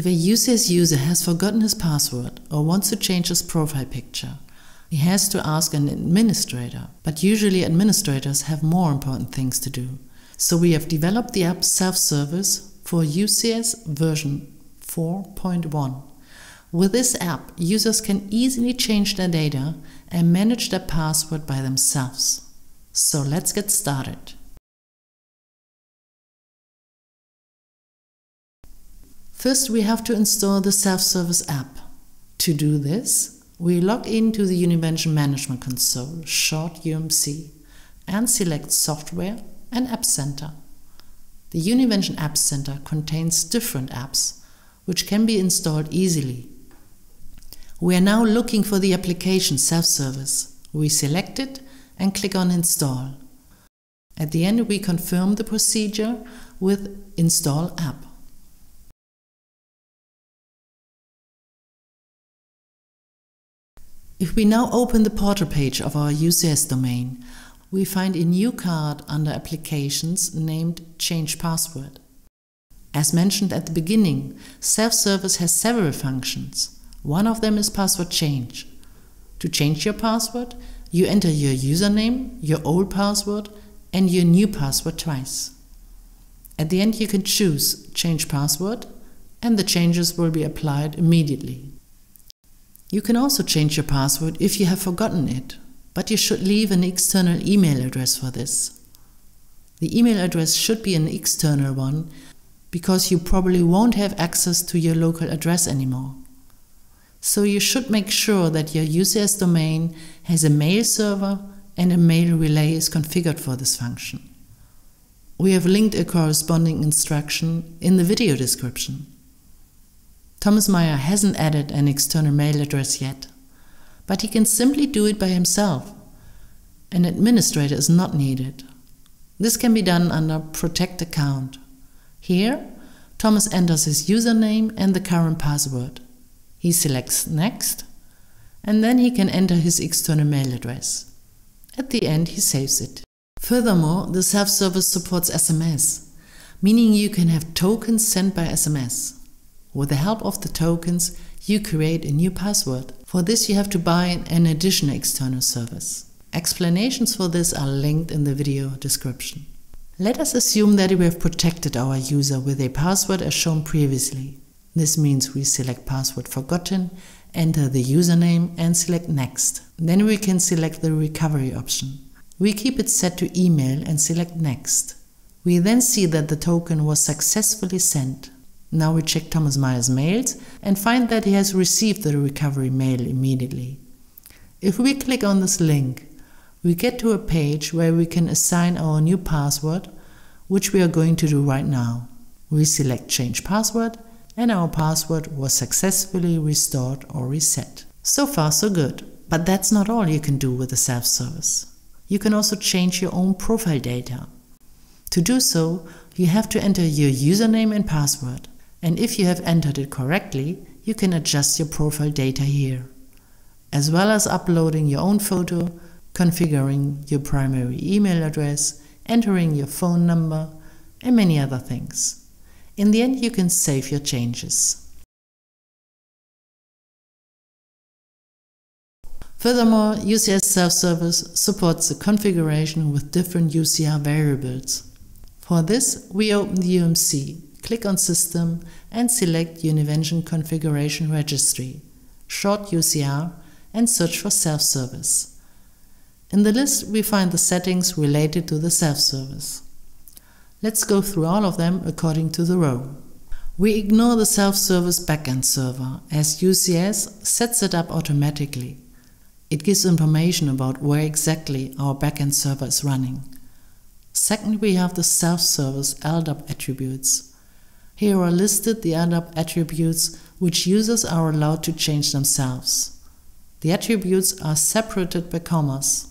If a UCS user has forgotten his password or wants to change his profile picture, he has to ask an administrator, but usually administrators have more important things to do. So we have developed the app self-service for UCS version 4.1. With this app, users can easily change their data and manage their password by themselves. So let's get started. First, we have to install the self-service app. To do this, we log into the Univention Management Console, short UMC, and select Software and App Center. The Univention App Center contains different apps, which can be installed easily. We are now looking for the application self-service. We select it and click on Install. At the end, we confirm the procedure with Install App. If we now open the portal page of our UCS domain, we find a new card under Applications named Change Password. As mentioned at the beginning, self-service has several functions. One of them is password change. To change your password, you enter your username, your old password, and your new password twice. At the end, you can choose Change Password, and the changes will be applied immediately. You can also change your password if you have forgotten it, but you should leave an external email address for this. The email address should be an external one because you probably won't have access to your local address anymore. So you should make sure that your UCS domain has a mail server and a mail relay is configured for this function. We have linked a corresponding instruction in the video description. Thomas Meyer hasn't added an external mail address yet, but he can simply do it by himself. An administrator is not needed. This can be done under Protect Account. Here, Thomas enters his username and the current password. He selects Next, and then he can enter his external mail address. At the end, he saves it. Furthermore, the self-service supports SMS, meaning you can have tokens sent by SMS. With the help of the tokens, you create a new password. For this, you have to buy an additional external service. Explanations for this are linked in the video description. Let us assume that we have protected our user with a password as shown previously. This means we select password forgotten, enter the username and select next. Then we can select the recovery option. We keep it set to email and select next. We then see that the token was successfully sent. Now we check Thomas Meyer's mails and find that he has received the recovery mail immediately. If we click on this link, we get to a page where we can assign our new password, which we are going to do right now. We select Change Password and our password was successfully restored or reset. So far so good, but that's not all you can do with the self-service. You can also change your own profile data. To do so, you have to enter your username and password and if you have entered it correctly, you can adjust your profile data here, as well as uploading your own photo, configuring your primary email address, entering your phone number, and many other things. In the end, you can save your changes. Furthermore, UCS Self-Service supports the configuration with different UCR variables. For this, we open the UMC click on System and select Univention Configuration Registry, short UCR, and search for self-service. In the list we find the settings related to the self-service. Let's go through all of them according to the row. We ignore the self-service backend server as UCS sets it up automatically. It gives information about where exactly our backend server is running. Second, we have the self-service LDAP attributes. Here are listed the LDAP attributes which users are allowed to change themselves. The attributes are separated by commas.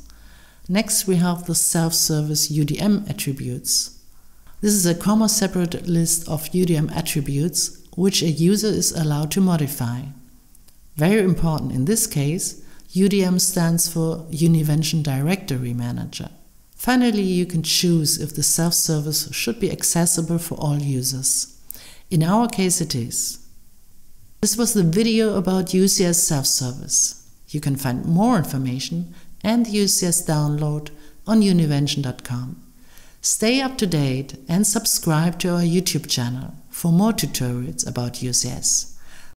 Next we have the self-service UDM attributes. This is a comma-separated list of UDM attributes which a user is allowed to modify. Very important in this case, UDM stands for Univention Directory Manager. Finally, you can choose if the self-service should be accessible for all users. In our case it is. This was the video about UCS self-service. You can find more information and UCS download on univention.com. Stay up to date and subscribe to our YouTube channel for more tutorials about UCS.